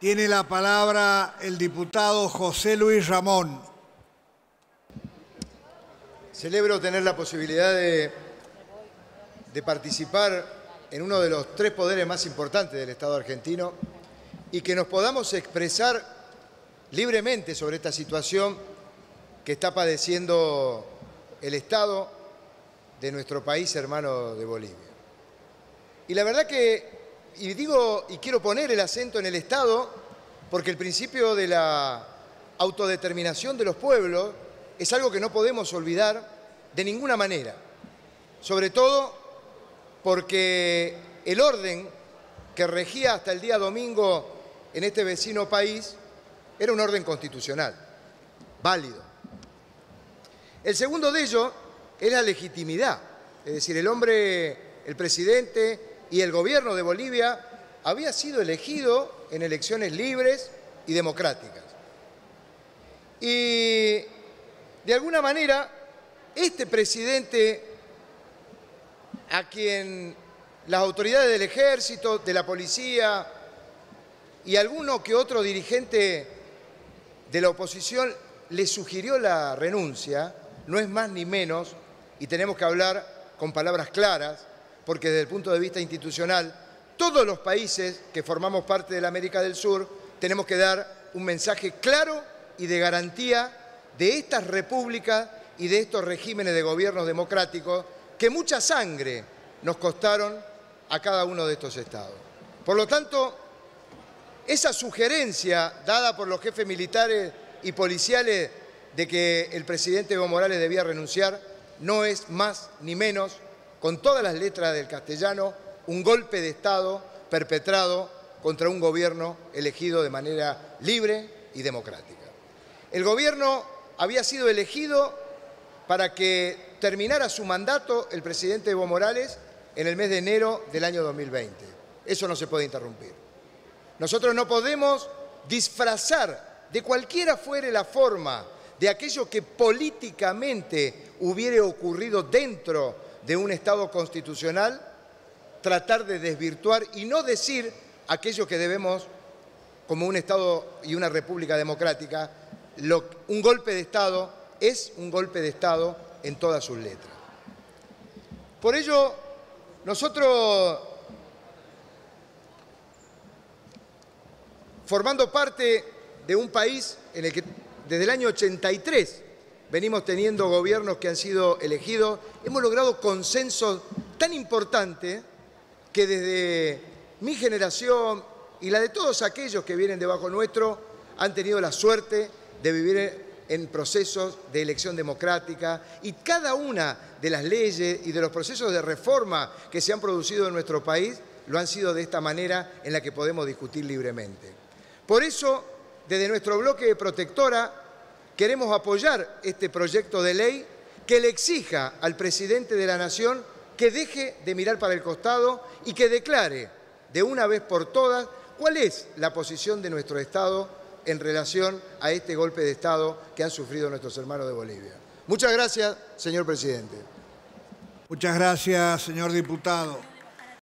Tiene la palabra el diputado José Luis Ramón. Celebro tener la posibilidad de, participar en uno de los tres poderes más importantes del Estado argentino y que nos podamos expresar libremente sobre esta situación que está padeciendo el Estado de nuestro país hermano de Bolivia. Y la verdad que y digo, y quiero poner el acento en el Estado, porque el principio de la autodeterminación de los pueblos es algo que no podemos olvidar de ninguna manera. Sobre todo porque el orden que regía hasta el día domingo en este vecino país era un orden constitucional, válido. El segundo de ellos es la legitimidad, es decir, el hombre, el presidente, y el gobierno de Bolivia había sido elegido en elecciones libres y democráticas. Y de alguna manera, este presidente a quien las autoridades del ejército, de la policía y alguno que otro dirigente de la oposición le sugirió la renuncia, no es más ni menos, y tenemos que hablar con palabras claras, porque desde el punto de vista institucional, todos los países que formamos parte de la América del Sur tenemos que dar un mensaje claro y de garantía de estas repúblicas y de estos regímenes de gobiernos democráticos que mucha sangre nos costaron a cada uno de estos estados. Por lo tanto, esa sugerencia dada por los jefes militares y policiales de que el presidente Evo Morales debía renunciar no es más ni menos con todas las letras del castellano, un golpe de Estado perpetrado contra un gobierno elegido de manera libre y democrática. El gobierno había sido elegido para que terminara su mandato el presidente Evo Morales en el mes de enero del año 2020. Eso no se puede interrumpir. Nosotros no podemos disfrazar de cualquiera fuere la forma de aquello que políticamente hubiera ocurrido dentro de un Estado constitucional, tratar de desvirtuar y no decir aquello que debemos, como un Estado y una República democrática, un golpe de Estado es un golpe de Estado en todas sus letras. Por ello, nosotros, formando parte de un país en el que desde el año 83 venimos teniendo gobiernos que han sido elegidos, hemos logrado consensos tan importantes que desde mi generación y la de todos aquellos que vienen debajo nuestro han tenido la suerte de vivir en procesos de elección democrática y cada una de las leyes y de los procesos de reforma que se han producido en nuestro país lo han sido de esta manera en la que podemos discutir libremente. Por eso, desde nuestro bloque de protectora, queremos apoyar este proyecto de ley que le exija al presidente de la Nación que deje de mirar para el costado y que declare de una vez por todas cuál es la posición de nuestro Estado en relación a este golpe de Estado que han sufrido nuestros hermanos de Bolivia. Muchas gracias, señor presidente. Muchas gracias, señor diputado.